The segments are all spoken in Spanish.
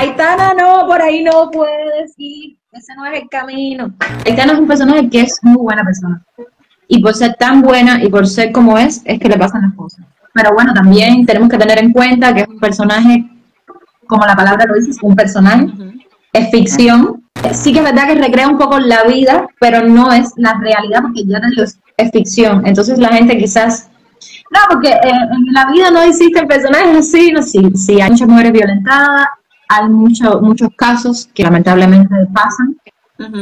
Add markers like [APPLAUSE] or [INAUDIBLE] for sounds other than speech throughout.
Aitana no, por ahí no puedes ir, ese no es el camino. Aitana es un personaje que es muy buena persona. Y por ser tan buena y por ser como es, es que le pasan las cosas. Pero bueno, también tenemos que tener en cuenta que es un personaje, como la palabra lo dice, es un personaje, es ficción. Sí que es verdad que recrea un poco la vida, pero no es la realidad, porque ya te digo, es, es ficción. Entonces la gente quizás no, porque eh, en la vida no existen personajes así, no sí, sí, hay muchas mujeres violentadas, hay muchos muchos casos que lamentablemente pasan,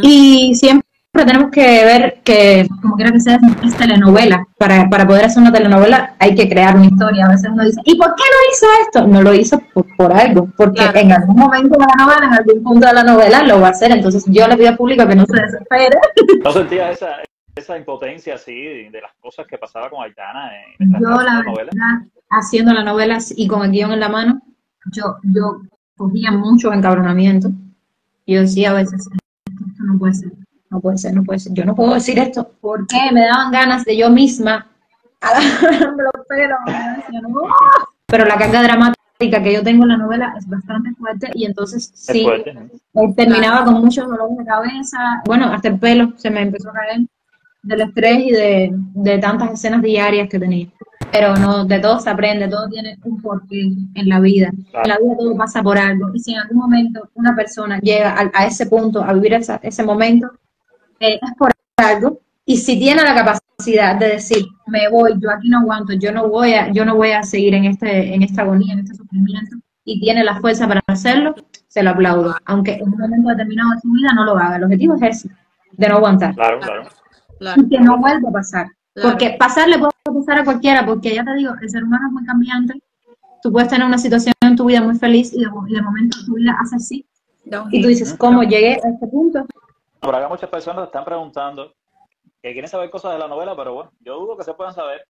y siempre tenemos que ver que, como quiera que sea, es telenovela. Para, para poder hacer una telenovela hay que crear una historia. A veces uno dice, ¿y por qué no hizo esto? No lo hizo por, algo, porque en algún momento de la novela, en algún punto de la novela, lo va a hacer. Entonces yo le pido al público que no se desespere. [LAUGHS] ¿No sentía esa, esa impotencia así de las cosas que pasaba con Aitana en yo la novela? haciendo la novela y con el guion en la mano, yo, yo cogía mucho encabronamiento. Y yo decía a veces, esto no puede ser, no puede ser, no puede ser. Yo no puedo decir esto. ¿Por qué? Me daban ganas de yo misma pero la carga dramática que yo tengo en la novela es bastante fuerte y entonces sí, terminaba con muchos dolores de cabeza, bueno, hasta el pelo se me empezó a caer del estrés y de, de tantas escenas diarias que tenía. Pero no, de todo se aprende, todo tiene un porqué en la vida. En la vida todo pasa por algo. Y si en algún momento una persona llega a, ese punto, a vivir ese momento, eh, es por algo. Y si tiene la capacidad de decir, me voy, yo aquí no aguanto, yo no voy a, yo no voy a seguir en este, en esta agonía, en este sufrimiento, y tiene la fuerza para hacerlo, se lo aplaudo. Aunque en un momento determinado de su vida no lo haga. El objetivo es ese, de no aguantar. Claro, claro y que no vuelva a pasar. Porque pasar le puede pasar a cualquiera, porque ya te digo, el ser humano es muy cambiante. Tú puedes tener una situación en tu vida muy feliz y de, momento tu vida hace así. y tú dices, ¿cómo llegué a este punto? Por acá muchas personas están preguntando que quieren saber cosas de la novela, pero bueno, yo dudo que se puedan saber.